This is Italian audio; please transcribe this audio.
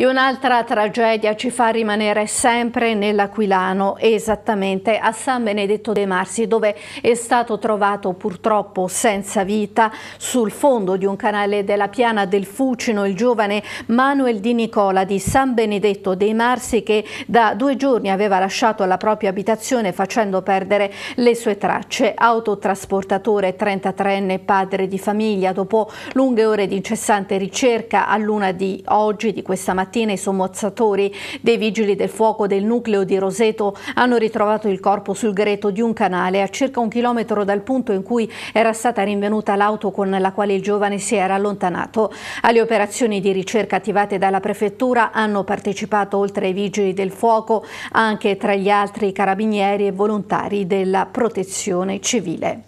E un'altra tragedia ci fa rimanere sempre nell'Aquilano, esattamente a San Benedetto dei Marsi, dove è stato trovato purtroppo senza vita sul fondo di un canale della piana del Fucino il giovane Manuel Di Nicola di San Benedetto dei Marsi che da due giorni aveva lasciato la propria abitazione facendo perdere le sue tracce. Autotrasportatore 33enne padre di famiglia dopo lunghe ore di incessante ricerca a luna di oggi di questa mattina mattina i sommozzatori dei vigili del fuoco del nucleo di Roseto hanno ritrovato il corpo sul greto di un canale a circa un chilometro dal punto in cui era stata rinvenuta l'auto con la quale il giovane si era allontanato. Alle operazioni di ricerca attivate dalla prefettura hanno partecipato oltre ai vigili del fuoco anche tra gli altri carabinieri e volontari della protezione civile.